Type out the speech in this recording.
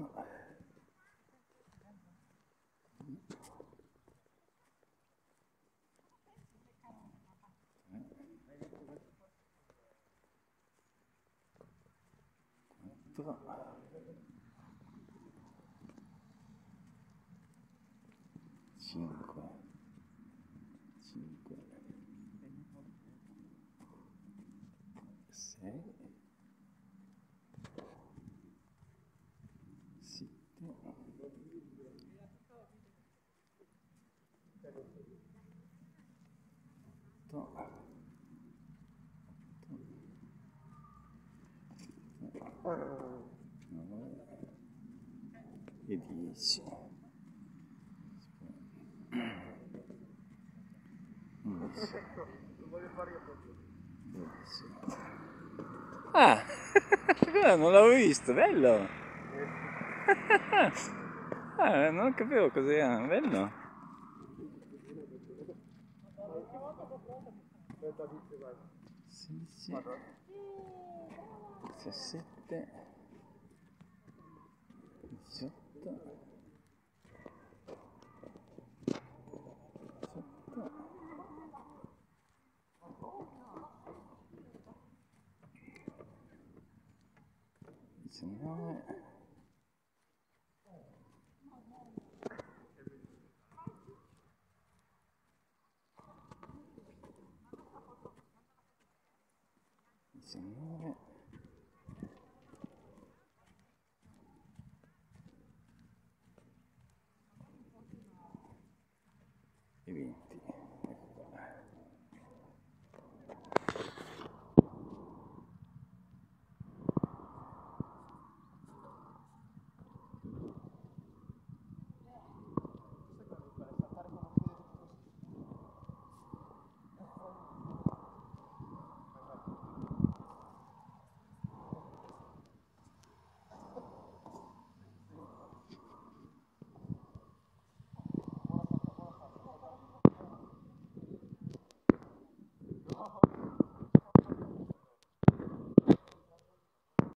这ん。うん。本当。E dieci. Undici. Dodici. Ah, guarda, non l'avevo visto, bello! Ah, non capivo cos'era, bello! Sedici, diciassette, diciotto, 19 e 20